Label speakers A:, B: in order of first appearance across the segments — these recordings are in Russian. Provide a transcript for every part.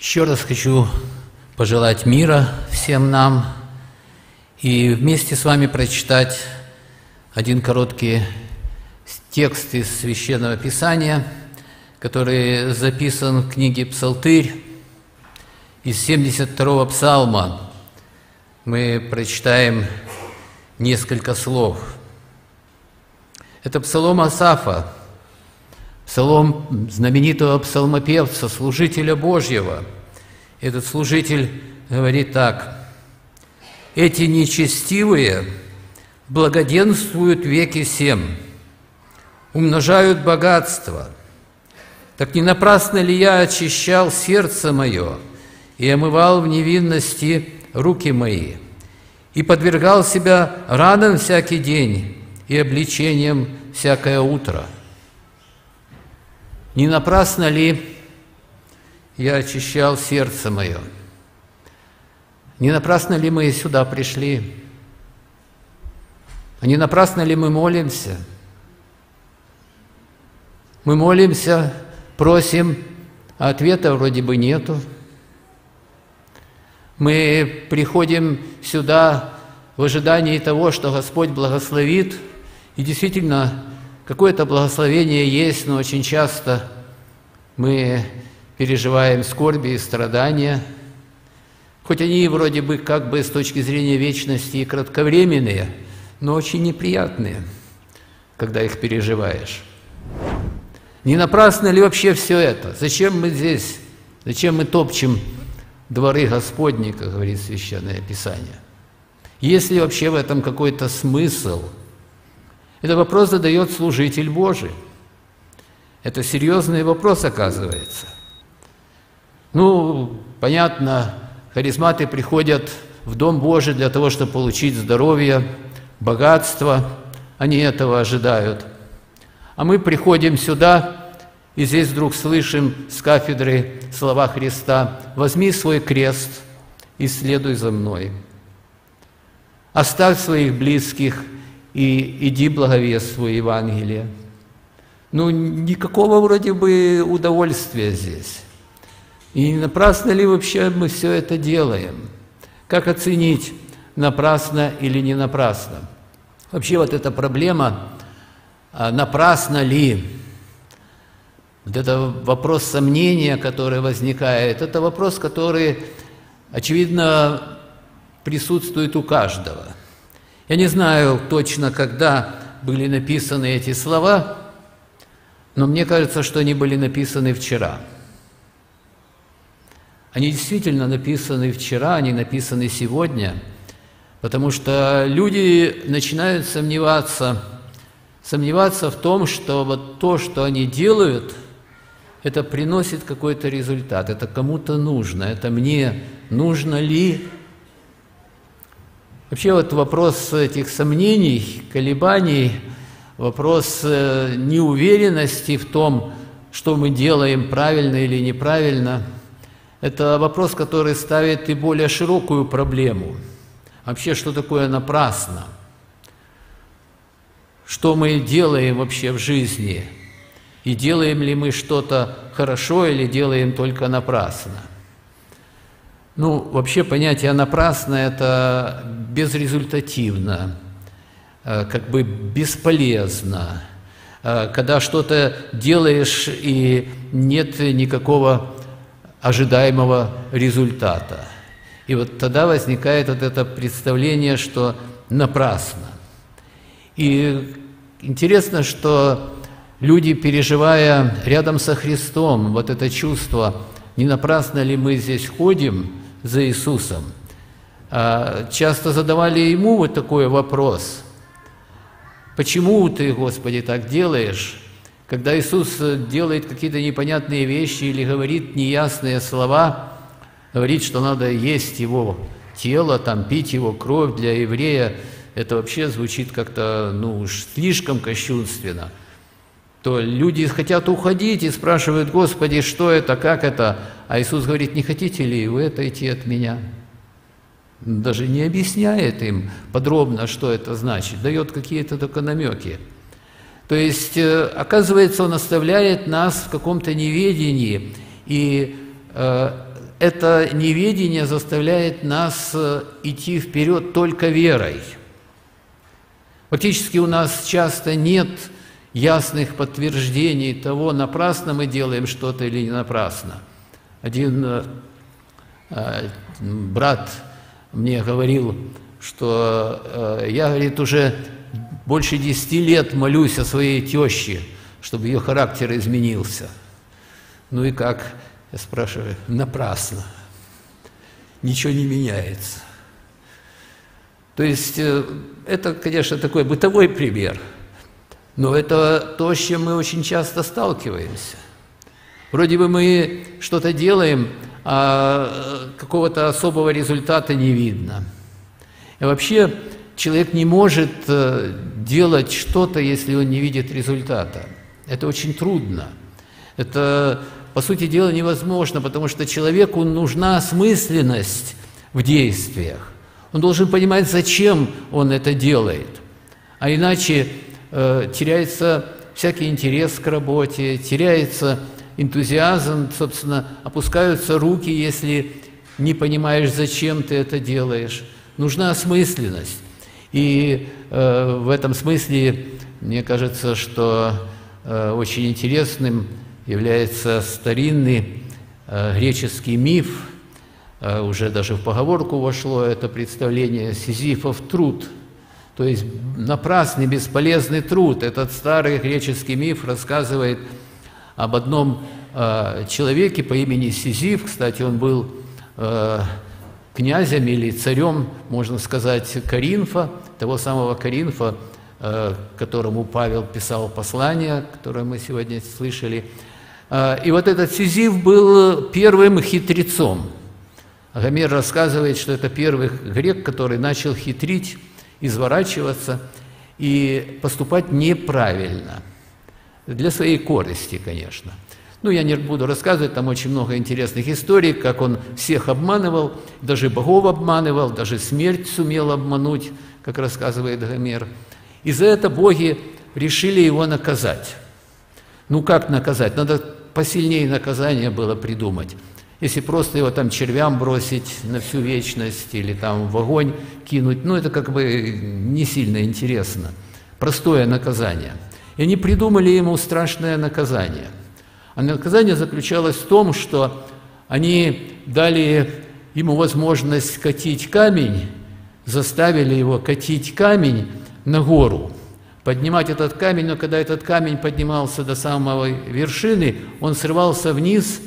A: Еще раз хочу пожелать мира всем нам и вместе с вами прочитать один короткий текст из Священного Писания, который записан в книге «Псалтырь» из 72-го псалма. Мы прочитаем несколько слов. Это псалом Асафа, псалом знаменитого псалмопевца, служителя Божьего. Этот служитель говорит так. «Эти нечестивые благоденствуют веки семь, умножают богатство. Так не напрасно ли я очищал сердце мое и омывал в невинности руки мои, и подвергал себя ранам всякий день и обличением всякое утро?» Не напрасно ли я очищал сердце мое? Не напрасно ли мы сюда пришли? А не напрасно ли мы молимся? Мы молимся, просим, а ответа вроде бы нету. Мы приходим сюда в ожидании того, что Господь благословит, и действительно Какое-то благословение есть, но очень часто мы переживаем скорби и страдания, хоть они вроде бы как бы с точки зрения вечности и кратковременные, но очень неприятные, когда их переживаешь. Не напрасно ли вообще все это? Зачем мы здесь? Зачем мы топчем дворы Господни, как говорит Священное Писание? Есть ли вообще в этом какой-то смысл – это вопрос задает служитель Божий. Это серьезный вопрос, оказывается. Ну, понятно, харизматы приходят в Дом Божий для того, чтобы получить здоровье, богатство. Они этого ожидают. А мы приходим сюда, и здесь вдруг слышим с кафедры слова Христа «Возьми свой крест и следуй за мной». Оставь своих близких – и иди благовествуй Евангелие. Ну, никакого вроде бы удовольствия здесь. И напрасно ли вообще мы все это делаем? Как оценить, напрасно или не напрасно? Вообще вот эта проблема, а напрасно ли, вот это вопрос сомнения, который возникает, это вопрос, который, очевидно, присутствует у каждого – я не знаю точно, когда были написаны эти слова, но мне кажется, что они были написаны вчера. Они действительно написаны вчера, они написаны сегодня, потому что люди начинают сомневаться, сомневаться в том, что вот то, что они делают, это приносит какой-то результат, это кому-то нужно, это мне нужно ли Вообще вот вопрос этих сомнений, колебаний, вопрос э, неуверенности в том, что мы делаем правильно или неправильно, это вопрос, который ставит и более широкую проблему. Вообще, что такое напрасно? Что мы делаем вообще в жизни? И делаем ли мы что-то хорошо или делаем только напрасно? Ну, вообще понятие «напрасно» – это безрезультативно, э, как бы бесполезно. Э, когда что-то делаешь и нет никакого ожидаемого результата. И вот тогда возникает вот это представление, что напрасно. И интересно, что люди, переживая рядом со Христом вот это чувство, не напрасно ли мы здесь ходим – за Иисусом. А, часто задавали ему вот такой вопрос. Почему ты, Господи, так делаешь? Когда Иисус делает какие-то непонятные вещи или говорит неясные слова, говорит, что надо есть Его тело, там, пить Его кровь для еврея, это вообще звучит как-то, ну уж слишком кощунственно – то люди хотят уходить и спрашивают, Господи, что это, как это? А Иисус говорит, не хотите ли вы отойти от Меня? Даже не объясняет им подробно, что это значит, дает какие-то только намеки. То есть, э, оказывается, Он оставляет нас в каком-то неведении, и э, это неведение заставляет нас э, идти вперед только верой. Фактически у нас часто нет ясных подтверждений того, напрасно мы делаем что-то или не напрасно. Один э, э, брат мне говорил, что э, я, говорит, уже больше десяти лет молюсь о своей теще, чтобы ее характер изменился. Ну и как? Я спрашиваю, напрасно. Ничего не меняется. То есть это, конечно, такой бытовой пример, но это то, с чем мы очень часто сталкиваемся. Вроде бы мы что-то делаем, а какого-то особого результата не видно. И вообще человек не может э, делать что-то, если он не видит результата. Это очень трудно. Это по сути дела, невозможно, потому что человеку нужна осмысленность в действиях. Он должен понимать, зачем он это делает. А иначе э, теряется всякий интерес к работе, теряется энтузиазм, собственно, опускаются руки, если не понимаешь, зачем ты это делаешь. Нужна осмысленность. И э, в этом смысле, мне кажется, что э, очень интересным является старинный э, греческий миф, э, уже даже в поговорку вошло это представление «Сизифов труд», то есть напрасный, бесполезный труд. Этот старый греческий миф рассказывает об одном э, человеке по имени Сизиф, кстати, он был э, князем или царем, можно сказать, Каринфа, того самого Каринфа, э, которому Павел писал послание, которое мы сегодня слышали – и вот этот Сизиф был первым хитрецом. Гомер рассказывает, что это первый грек, который начал хитрить, изворачиваться и поступать неправильно. Для своей корысти, конечно. Ну, я не буду рассказывать, там очень много интересных историй, как он всех обманывал, даже богов обманывал, даже смерть сумел обмануть, как рассказывает Гомер. И за это боги решили его наказать. Ну, как наказать? Надо посильнее наказание было придумать. Если просто его там червям бросить на всю вечность или там в огонь кинуть, ну это как бы не сильно интересно. Простое наказание. И они придумали ему страшное наказание. А наказание заключалось в том, что они дали ему возможность катить камень, заставили его катить камень на гору поднимать этот камень, но когда этот камень поднимался до самой вершины, он срывался вниз,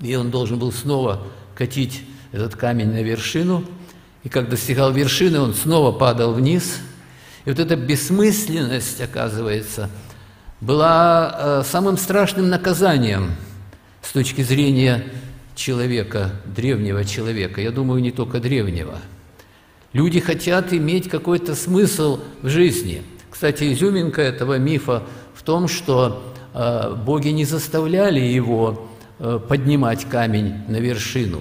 A: и он должен был снова катить этот камень на вершину. И как достигал вершины, он снова падал вниз. И вот эта бессмысленность, оказывается, была э, самым страшным наказанием с точки зрения человека, древнего человека. Я думаю, не только древнего. Люди хотят иметь какой-то смысл в жизни – кстати, изюминка этого мифа в том, что э, боги не заставляли его э, поднимать камень на вершину.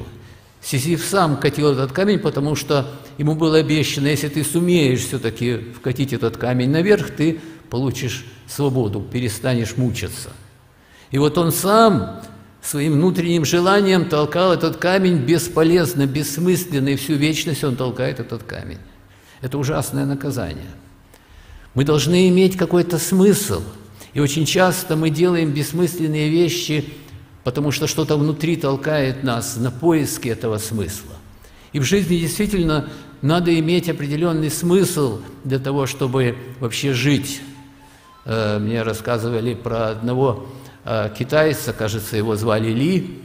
A: Сизиф сам катил этот камень, потому что ему было обещано, если ты сумеешь все-таки вкатить этот камень наверх, ты получишь свободу, перестанешь мучиться. И вот он сам своим внутренним желанием толкал этот камень бесполезно, бессмысленно, и всю вечность он толкает этот камень. Это ужасное наказание – мы должны иметь какой-то смысл. И очень часто мы делаем бессмысленные вещи, потому что что-то внутри толкает нас на поиски этого смысла. И в жизни действительно надо иметь определенный смысл для того, чтобы вообще жить. Э, мне рассказывали про одного э, китайца, кажется, его звали Ли.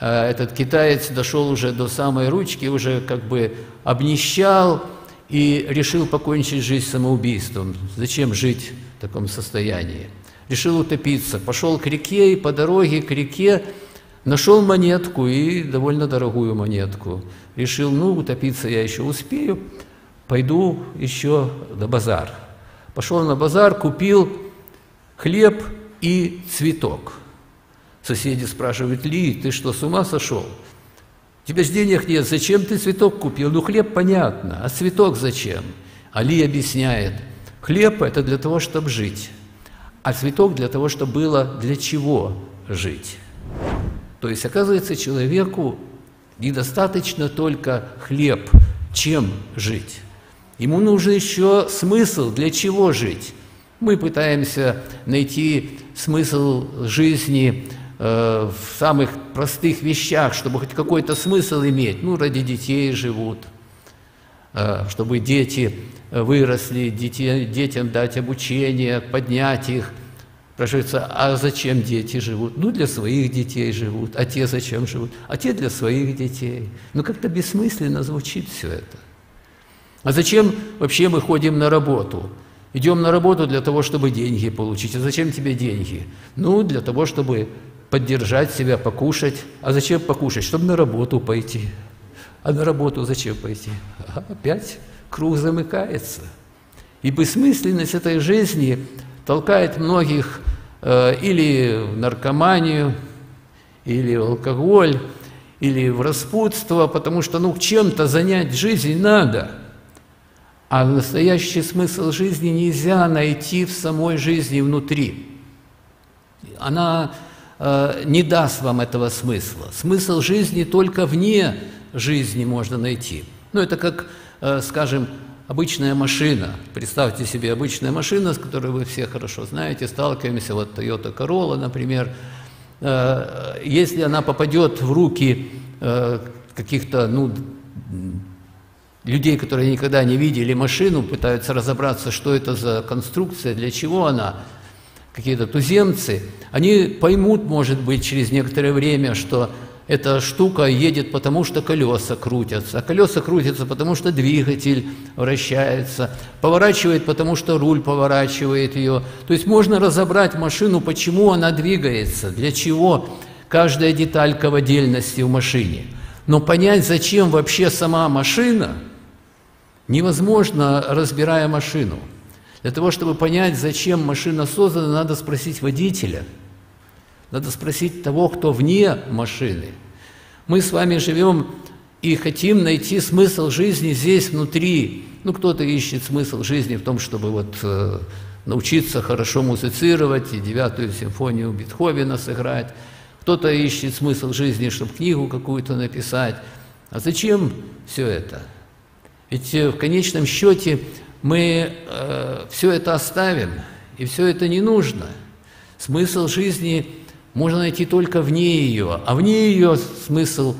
A: Э, этот китаец дошел уже до самой ручки, уже как бы обнищал, и решил покончить жизнь самоубийством. Зачем жить в таком состоянии? Решил утопиться. Пошел к реке и по дороге к реке нашел монетку и довольно дорогую монетку. Решил, ну, утопиться я еще успею, пойду еще на базар. Пошел на базар, купил хлеб и цветок. Соседи спрашивают, Ли, ты что, с ума сошел? тебя же денег нет, зачем ты цветок купил? Ну, хлеб понятно, а цветок зачем? Али объясняет, хлеб – это для того, чтобы жить, а цветок для того, чтобы было для чего жить. То есть, оказывается, человеку недостаточно только хлеб, чем жить. Ему нужен еще смысл, для чего жить. Мы пытаемся найти смысл жизни э, в самых простых вещах, чтобы хоть какой-то смысл иметь. Ну, ради детей живут, э, чтобы дети выросли, детям дать обучение, поднять их. Спрашивается, а зачем дети живут? Ну, для своих детей живут. А те зачем живут? А те для своих детей. Ну, как-то бессмысленно звучит все это. А зачем вообще мы ходим на работу? Идем на работу для того, чтобы деньги получить. А зачем тебе деньги? Ну, для того, чтобы поддержать себя, покушать. А зачем покушать? Чтобы на работу пойти. А на работу зачем пойти? Опять круг замыкается. И бессмысленность этой жизни толкает многих э, или в наркоманию, или в алкоголь, или в распутство, потому что ну чем-то занять жизнь надо – а настоящий смысл жизни нельзя найти в самой жизни внутри. Она э, не даст вам этого смысла. Смысл жизни только вне жизни можно найти. Ну, это как, э, скажем, обычная машина. Представьте себе обычная машина, с которой вы все хорошо знаете, сталкиваемся, вот Toyota Corolla, например. Э, если она попадет в руки э, каких-то, ну, людей, которые никогда не видели машину, пытаются разобраться, что это за конструкция, для чего она, какие-то туземцы, они поймут, может быть, через некоторое время, что эта штука едет потому, что колеса крутятся, а колеса крутятся потому, что двигатель вращается, поворачивает потому, что руль поворачивает ее. То есть можно разобрать машину, почему она двигается, для чего каждая деталька в отдельности в машине. Но понять, зачем вообще сама машина – невозможно, разбирая машину. Для того, чтобы понять, зачем машина создана, надо спросить водителя, надо спросить того, кто вне машины. Мы с вами живем и хотим найти смысл жизни здесь, внутри. Ну, кто-то ищет смысл жизни в том, чтобы вот э, научиться хорошо музицировать и девятую симфонию Бетховена сыграть. Кто-то ищет смысл жизни, чтобы книгу какую-то написать. А зачем все это? Ведь э, в конечном счете мы э, все это оставим, и все это не нужно. Смысл жизни можно найти только вне ее, а вне ее смысл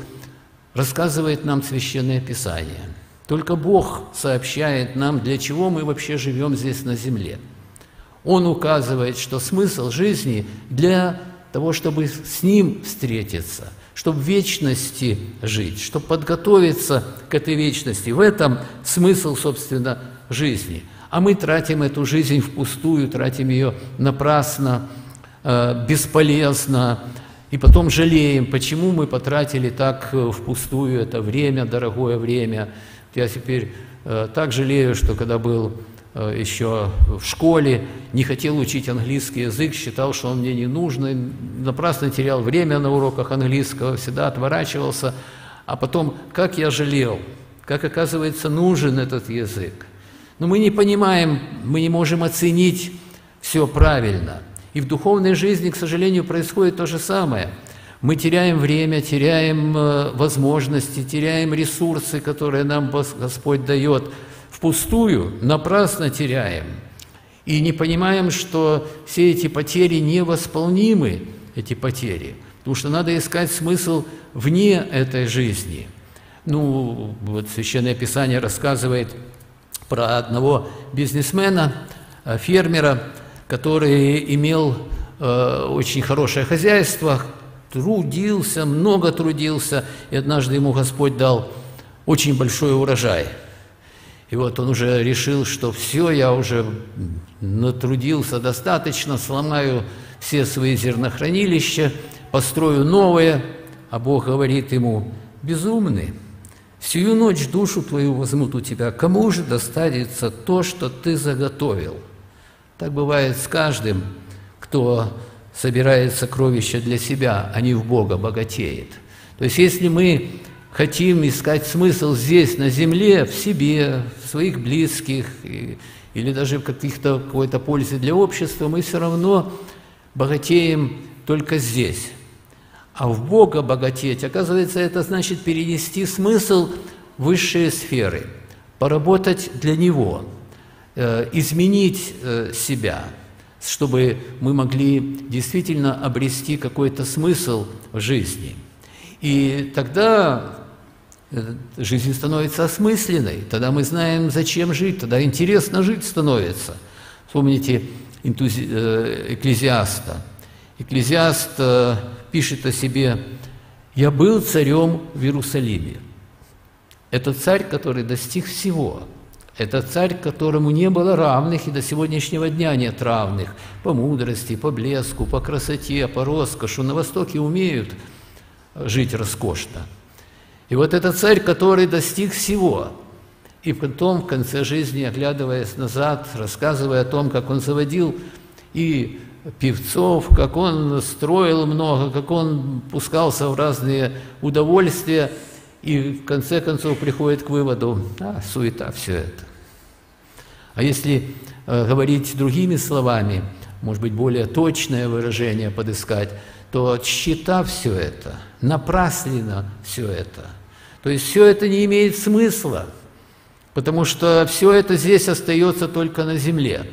A: рассказывает нам Священное Писание. Только Бог сообщает нам, для чего мы вообще живем здесь на земле. Он указывает, что смысл жизни для того, чтобы с Ним встретиться – чтобы в вечности жить, чтобы подготовиться к этой вечности. В этом смысл, собственно, жизни. А мы тратим эту жизнь впустую, тратим ее напрасно, бесполезно, и потом жалеем, почему мы потратили так э, впустую это время, дорогое время. Я теперь э, так жалею, что когда был Э, еще в школе, не хотел учить английский язык, считал, что он мне не нужен, напрасно терял время на уроках английского, всегда отворачивался. А потом, как я жалел, как оказывается нужен этот язык. Но мы не понимаем, мы не можем оценить все правильно. И в духовной жизни, к сожалению, происходит то же самое. Мы теряем время, теряем э, возможности, теряем ресурсы, которые нам Господь дает – впустую, напрасно теряем. И не понимаем, что все эти потери невосполнимы, эти потери. Потому что надо искать смысл вне этой жизни. Ну, вот Священное Писание рассказывает про одного бизнесмена, э, фермера, который имел э, очень хорошее хозяйство, трудился, много трудился, и однажды ему Господь дал очень большой урожай – и вот он уже решил, что все, я уже натрудился достаточно, сломаю все свои зернохранилища, построю новое, а Бог говорит ему, безумный, сию ночь душу твою возьмут у тебя, кому же достанется то, что ты заготовил? Так бывает с каждым, кто собирает сокровища для себя, а не в Бога богатеет. То есть если мы хотим искать смысл здесь, на земле, в себе, в своих близких, или даже в каких-то какой-то пользе для общества, мы все равно богатеем только здесь. А в Бога богатеть, оказывается, это значит перенести смысл в высшие сферы, поработать для Него, изменить э, себя, чтобы мы могли действительно обрести какой-то смысл в жизни. И тогда э, жизнь становится осмысленной, тогда мы знаем, зачем жить, тогда интересно жить становится. Вспомните Экклезиаста. Экклезиаст пишет о себе «Я был царем в Иерусалиме». Это царь, который достиг всего. Это царь, которому не было равных, и до сегодняшнего дня нет равных по мудрости, по блеску, по красоте, по роскошу. На Востоке умеют жить роскошно. И вот это царь, который достиг всего, и потом в конце жизни, оглядываясь назад, рассказывая о том, как он заводил и певцов, как он строил много, как он пускался в разные удовольствия, и в конце концов приходит к выводу, а, суета все это. А если э, говорить другими словами, может быть, более точное выражение подыскать, то считав все это, напрасленно все это. То есть все это не имеет смысла, потому что все это здесь остается только на земле.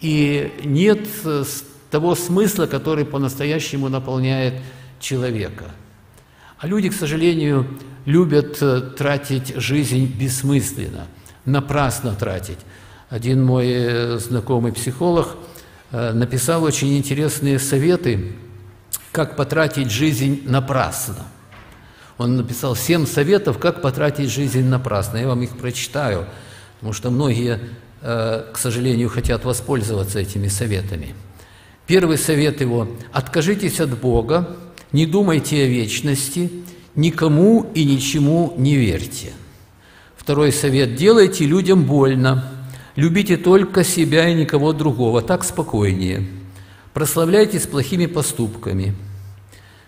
A: И нет э, того смысла, который по-настоящему наполняет человека. А люди, к сожалению, любят э, тратить жизнь бессмысленно, напрасно тратить. Один мой э, знакомый психолог э, написал очень интересные советы, как потратить жизнь напрасно. Он написал семь советов, как потратить жизнь напрасно. Я вам их прочитаю, потому что многие, к сожалению, хотят воспользоваться этими советами. Первый совет его – откажитесь от Бога, не думайте о вечности, никому и ничему не верьте. Второй совет – делайте людям больно, любите только себя и никого другого, так спокойнее. Прославляйтесь плохими поступками.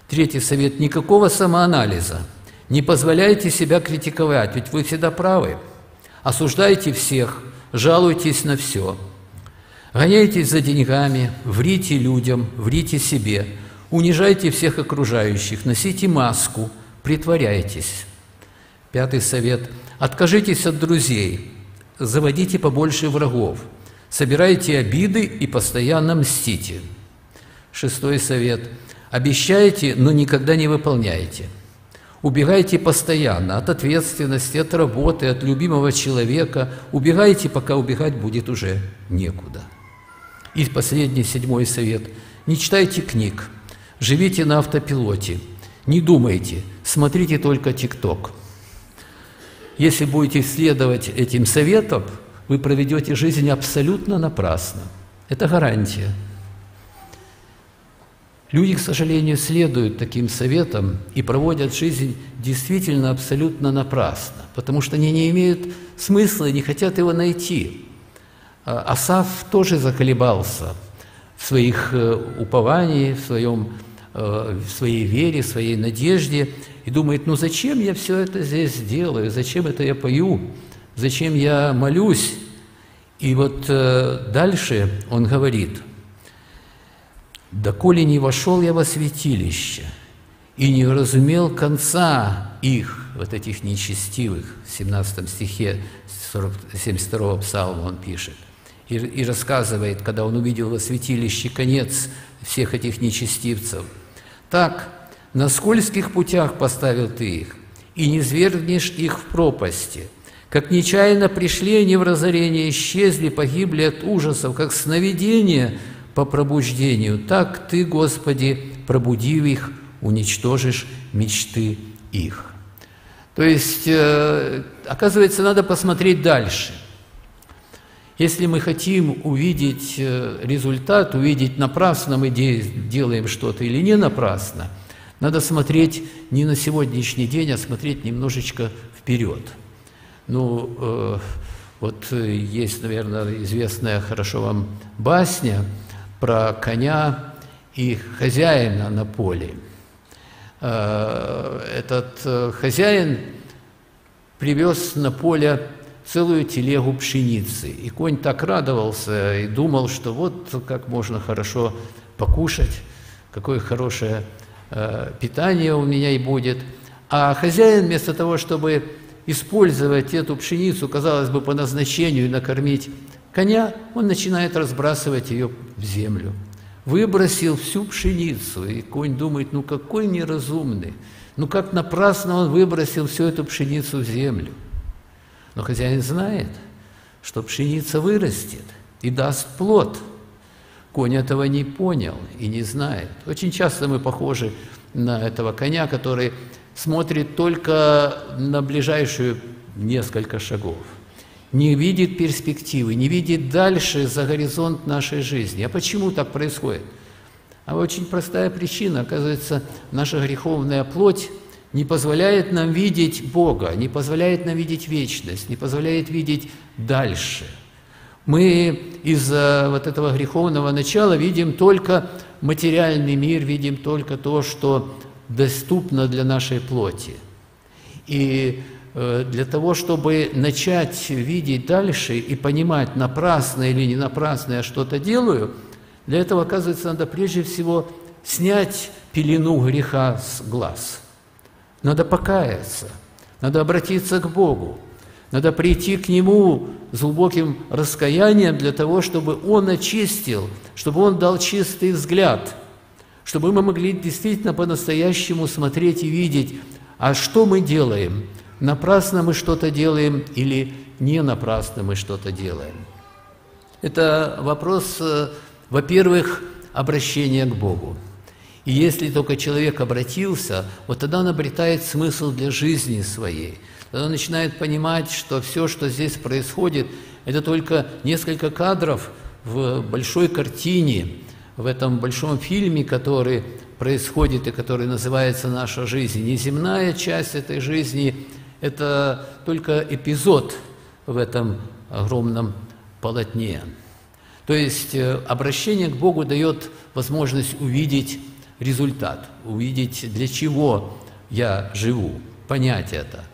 A: Третий совет – никакого самоанализа. Не позволяйте себя критиковать, ведь вы всегда правы. Осуждайте всех, жалуйтесь на все – Гоняйтесь за деньгами, врите людям, врите себе, унижайте всех окружающих, носите маску, притворяйтесь. Пятый совет. Откажитесь от друзей, заводите побольше врагов, собирайте обиды и постоянно мстите. Шестой совет. Обещайте, но никогда не выполняйте. Убегайте постоянно от ответственности, от работы, от любимого человека. Убегайте, пока убегать будет уже некуда. И последний, седьмой совет. Не читайте книг, живите на автопилоте, не думайте, смотрите только ТикТок. Если будете следовать этим советам, вы проведете жизнь абсолютно напрасно. Это гарантия. Люди, к сожалению, следуют таким советам и проводят жизнь действительно абсолютно напрасно, потому что они не имеют смысла и не хотят его найти. А, Асав тоже заколебался в своих э, упованиях, в, своем, в своей вере, в своей надежде, и думает, ну зачем я все это здесь делаю, зачем это я пою, зачем я молюсь? И вот э, дальше он говорит, «Доколе не вошел я во святилище и не разумел конца их, вот этих нечестивых, в 17 стихе 40, 72 псалма он пишет, и, и рассказывает, когда он увидел во святилище конец всех этих нечестивцев. «Так, на скользких путях поставил ты их, и не свергнешь их в пропасти. Как нечаянно пришли они в разорение, исчезли, погибли от ужасов, как сновидение по пробуждению, так ты, Господи, пробудив их, уничтожишь мечты их». То есть, э, оказывается, надо посмотреть дальше – если мы хотим увидеть э, результат, увидеть, напрасно мы делаем что-то или не напрасно, надо смотреть не на сегодняшний день, а смотреть немножечко вперед. Ну, э, вот есть, наверное, известная хорошо вам басня про коня и хозяина на поле. Э, этот э, хозяин привез на поле целую телегу пшеницы. И конь так радовался и думал, что вот как можно хорошо покушать, какое хорошее э, питание у меня и будет. А хозяин вместо того, чтобы использовать эту пшеницу, казалось бы, по назначению накормить коня, он начинает разбрасывать ее в землю. Выбросил всю пшеницу, и конь думает, ну какой неразумный, ну как напрасно он выбросил всю эту пшеницу в землю. Но хозяин знает, что пшеница вырастет и даст плод. Конь этого не понял и не знает. Очень часто мы похожи на этого коня, который смотрит только на ближайшую несколько шагов, не видит перспективы, не видит дальше за горизонт нашей жизни. А почему так происходит? А очень простая причина. Оказывается, наша греховная плоть не позволяет нам видеть Бога, не позволяет нам видеть вечность, не позволяет видеть дальше. Мы из-за вот этого греховного начала видим только материальный мир, видим только то, что доступно для нашей плоти. И э, для того, чтобы начать видеть дальше и понимать, напрасно или не напрасно я что-то делаю, для этого, оказывается, надо прежде всего снять пелену греха с глаз – надо покаяться, надо обратиться к Богу, надо прийти к Нему с глубоким раскаянием для того, чтобы Он очистил, чтобы Он дал чистый взгляд, чтобы мы могли действительно по-настоящему смотреть и видеть, а что мы делаем, напрасно мы что-то делаем или не напрасно мы что-то делаем. Это вопрос, э, во-первых, обращения к Богу. И если только человек обратился, вот тогда он обретает смысл для жизни своей. Тогда он начинает понимать, что все, что здесь происходит, это только несколько кадров в большой картине, в этом большом фильме, который происходит и который называется «Наша жизнь». Неземная часть этой жизни – это только эпизод в этом огромном полотне. То есть э, обращение к Богу дает возможность увидеть результат, увидеть, для чего я живу, понять это.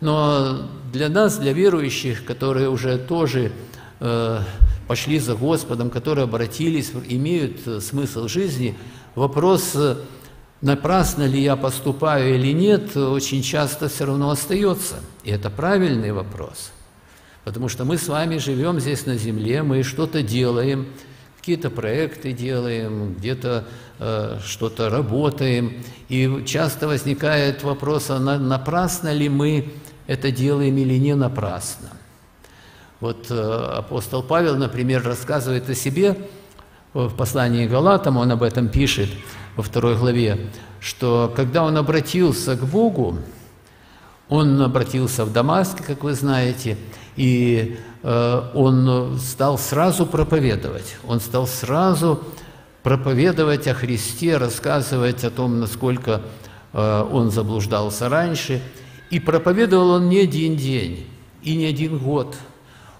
A: Но для нас, для верующих, которые уже тоже э, пошли за Господом, которые обратились, имеют э, смысл жизни, вопрос, э, напрасно ли я поступаю или нет, очень часто все равно остается. И это правильный вопрос. Потому что мы с вами живем здесь на земле, мы что-то делаем – какие-то проекты делаем, где-то э, что-то работаем. И часто возникает вопрос, а напрасно ли мы это делаем или не напрасно. Вот э, апостол Павел, например, рассказывает о себе в послании Галатам, он об этом пишет во второй главе, что когда он обратился к Богу, он обратился в Дамаск, как вы знаете, и он стал сразу проповедовать. Он стал сразу проповедовать о Христе, рассказывать о том, насколько э, он заблуждался раньше. И проповедовал он не один день и не один год.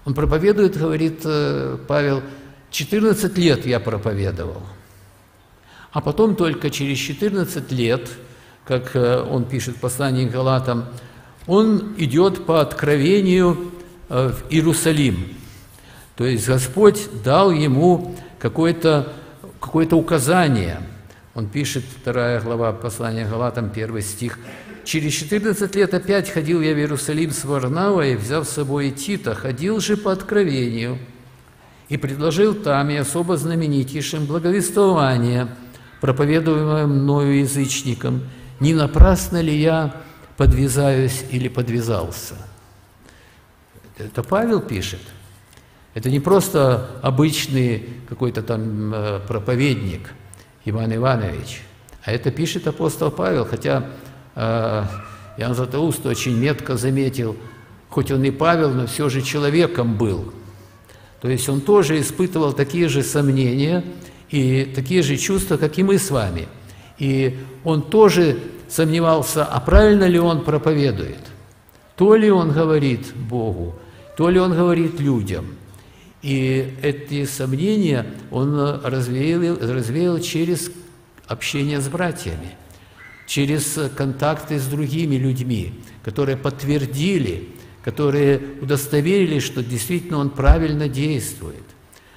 A: Он проповедует, говорит э, Павел, 14 лет я проповедовал. А потом только через 14 лет, как он пишет в послании к Галатам, он идет по откровению Э, в Иерусалим. То есть Господь дал ему какое-то какое указание. Он пишет, вторая глава послания Галатам, первый стих. «Через 14 лет опять ходил я в Иерусалим с Варнавой, взяв с собой и Тита, ходил же по откровению, и предложил там и особо знаменитейшим благовествование, проповедуемое мною язычникам, не напрасно ли я подвязаюсь или подвязался?» Это Павел пишет. Это не просто обычный какой-то там э, проповедник Иван Иванович, а это пишет апостол Павел, хотя э, Иоанн Златоуст очень метко заметил, хоть он и Павел, но все же человеком был. То есть он тоже испытывал такие же сомнения и такие же чувства, как и мы с вами. И он тоже сомневался, а правильно ли он проповедует. То ли он говорит Богу, то ли он говорит людям. И эти сомнения он развеял, развеял через общение с братьями, через контакты с другими людьми, которые подтвердили, которые удостоверили, что действительно он правильно действует.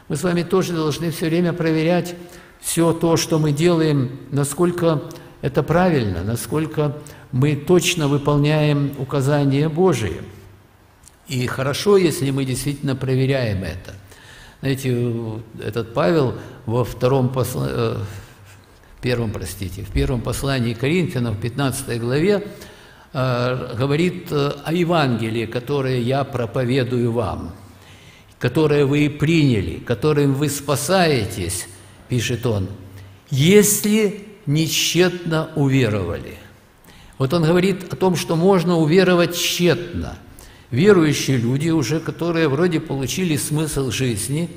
A: Мы с вами тоже должны все время проверять все то, что мы делаем, насколько это правильно, насколько мы точно выполняем указания Божии. И хорошо, если мы действительно проверяем это. Знаете, этот Павел во втором посла... Э, первом, простите, в первом послании Коринфянам, в 15 главе, э, говорит э, о Евангелии, которое я проповедую вам, которое вы приняли, которым вы спасаетесь, пишет он, если нечетно уверовали. Вот он говорит о том, что можно уверовать тщетно. Верующие люди уже, которые вроде получили смысл жизни,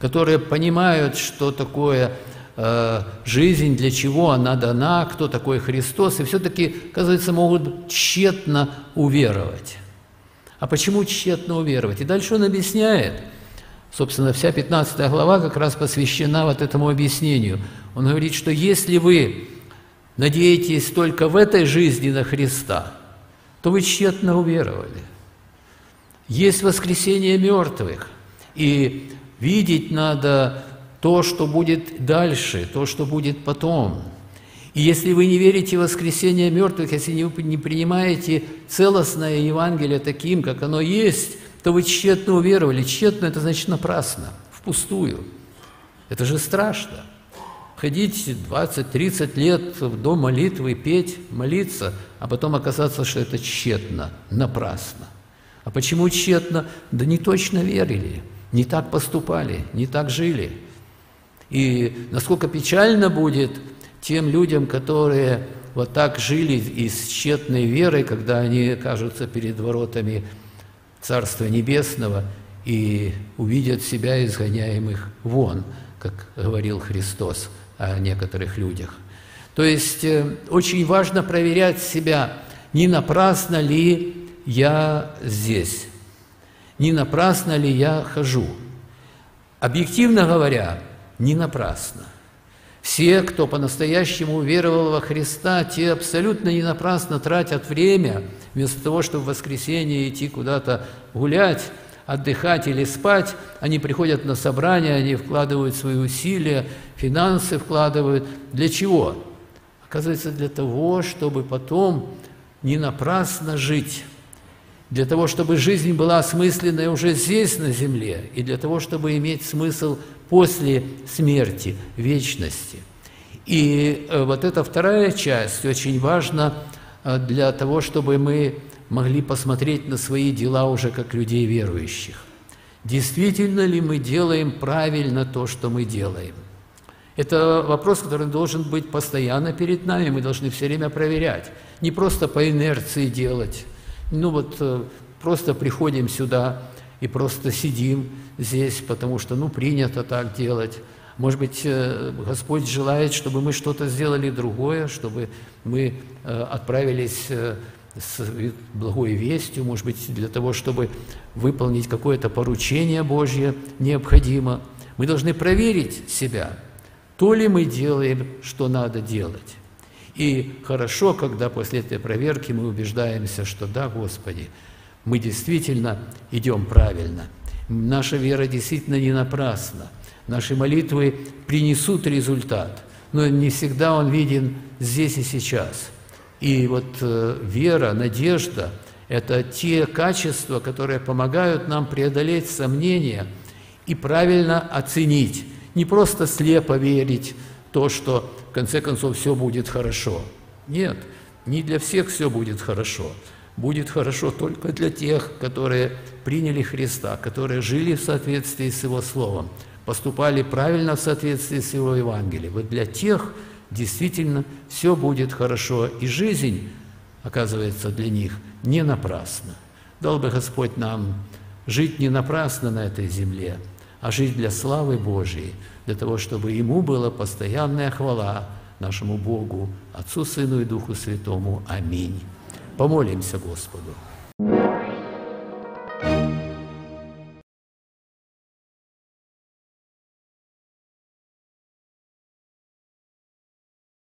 A: которые понимают, что такое Э, жизнь, для чего она дана, кто такой Христос, и все-таки, оказывается, могут тщетно уверовать. А почему тщетно уверовать? И дальше он объясняет, собственно, вся 15 глава как раз посвящена вот этому объяснению. Он говорит, что если вы надеетесь только в этой жизни на Христа, то вы тщетно уверовали. Есть воскресение мертвых, и видеть надо то, что будет дальше, то, что будет потом. И если вы не верите в воскресение мертвых, если не принимаете целостное Евангелие таким, как оно есть, то вы тщетно уверовали. Тщетно – это значит напрасно, впустую. Это же страшно. Ходить 20-30 лет в дом молитвы, петь, молиться, а потом оказаться, что это тщетно, напрасно. А почему тщетно? Да не точно верили, не так поступали, не так жили – и насколько печально будет тем людям, которые вот так жили и с тщетной верой, когда они окажутся перед воротами Царства Небесного и увидят себя изгоняемых вон, как говорил Христос о некоторых людях. То есть э, очень важно проверять себя, не напрасно ли я здесь, не напрасно ли я хожу. Объективно говоря, не напрасно. Все, кто по-настоящему уверовал во Христа, те абсолютно не напрасно тратят время, вместо того, чтобы в воскресенье идти куда-то гулять, отдыхать или спать, они приходят на собрание, они вкладывают свои усилия, финансы вкладывают. Для чего? Оказывается, для того, чтобы потом не напрасно жить, для того, чтобы жизнь была осмысленной уже здесь, на земле, и для того, чтобы иметь смысл после смерти, вечности. И э, вот эта вторая часть очень важна э, для того, чтобы мы могли посмотреть на свои дела уже как людей верующих. Действительно ли мы делаем правильно то, что мы делаем? Это вопрос, который должен быть постоянно перед нами, мы должны все время проверять. Не просто по инерции делать, ну вот э, просто приходим сюда и просто сидим здесь, потому что, ну, принято так делать. Может быть, э, Господь желает, чтобы мы что-то сделали другое, чтобы мы э, отправились с благой вестью, может быть, для того, чтобы выполнить какое-то поручение Божье необходимо. Мы должны проверить себя, то ли мы делаем, что надо делать. И хорошо, когда после этой проверки мы убеждаемся, что да, Господи, мы действительно идем правильно. Наша вера действительно не напрасна. Наши молитвы принесут результат, но не всегда он виден здесь и сейчас. И вот э, вера, надежда – это те качества, которые помогают нам преодолеть сомнения и правильно оценить, не просто слепо верить то, что конце концов все будет хорошо. Нет, не для всех все будет хорошо. Будет хорошо только для тех, которые приняли Христа, которые жили в соответствии с Его Словом, поступали правильно в соответствии с Его Евангелием. Вот для тех действительно все будет хорошо, и жизнь, оказывается, для них не напрасна. Дал бы Господь нам жить не напрасно на этой земле, а жить для славы Божией – для того, чтобы Ему была постоянная хвала, нашему Богу, Отцу, Сыну и Духу Святому. Аминь. Помолимся Господу.